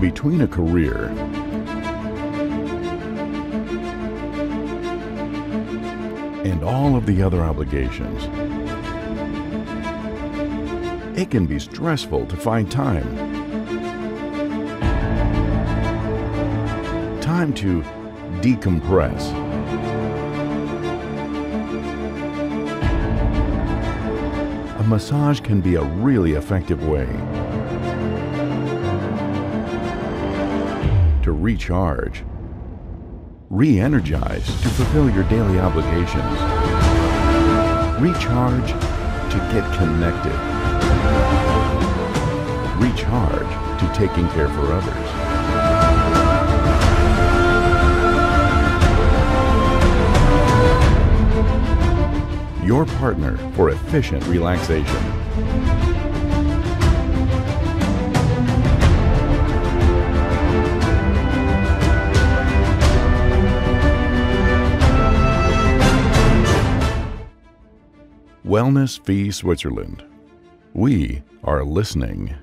Between a career and all of the other obligations, it can be stressful to find time. Time to decompress. A massage can be a really effective way to recharge, re energize to fulfill your daily obligations, recharge to get connected, recharge to taking care for others. Your partner for efficient relaxation. Wellness Fee Switzerland. We are listening.